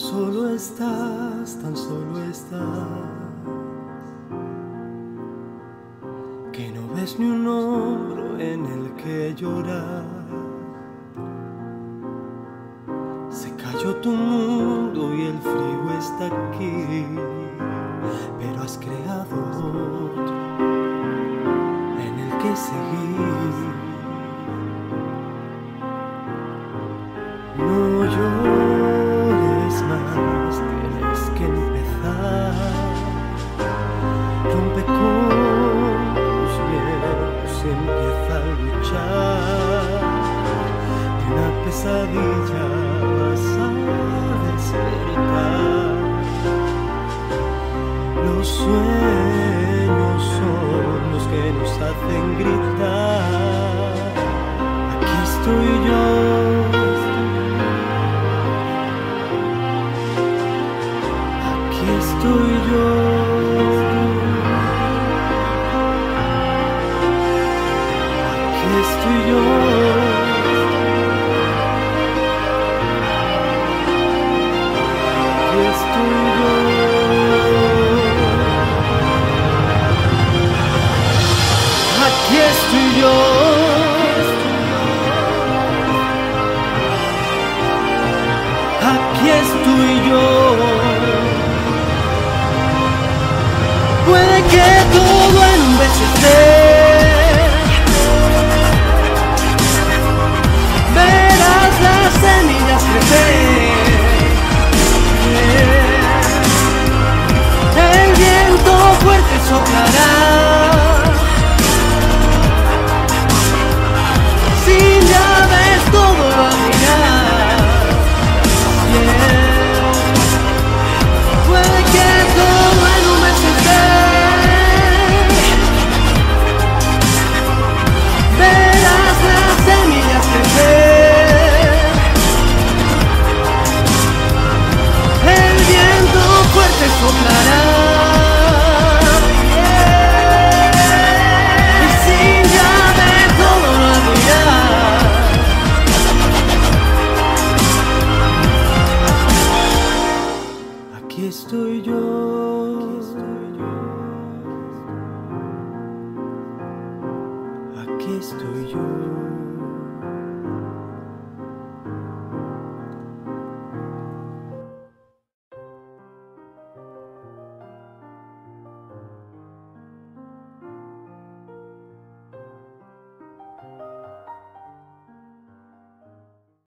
solo estás, tan solo estás. Que no ves ni un hombro en el que llorar. Se cayó tu mundo y el frío está aquí, hacen gritar. Aquí estoy yo. Aquí estoy yo. Aquí estoy yo. Estoy yo. Aquí estoy yo. Puede que todo en un beso estoy yo. Aquí estoy yo.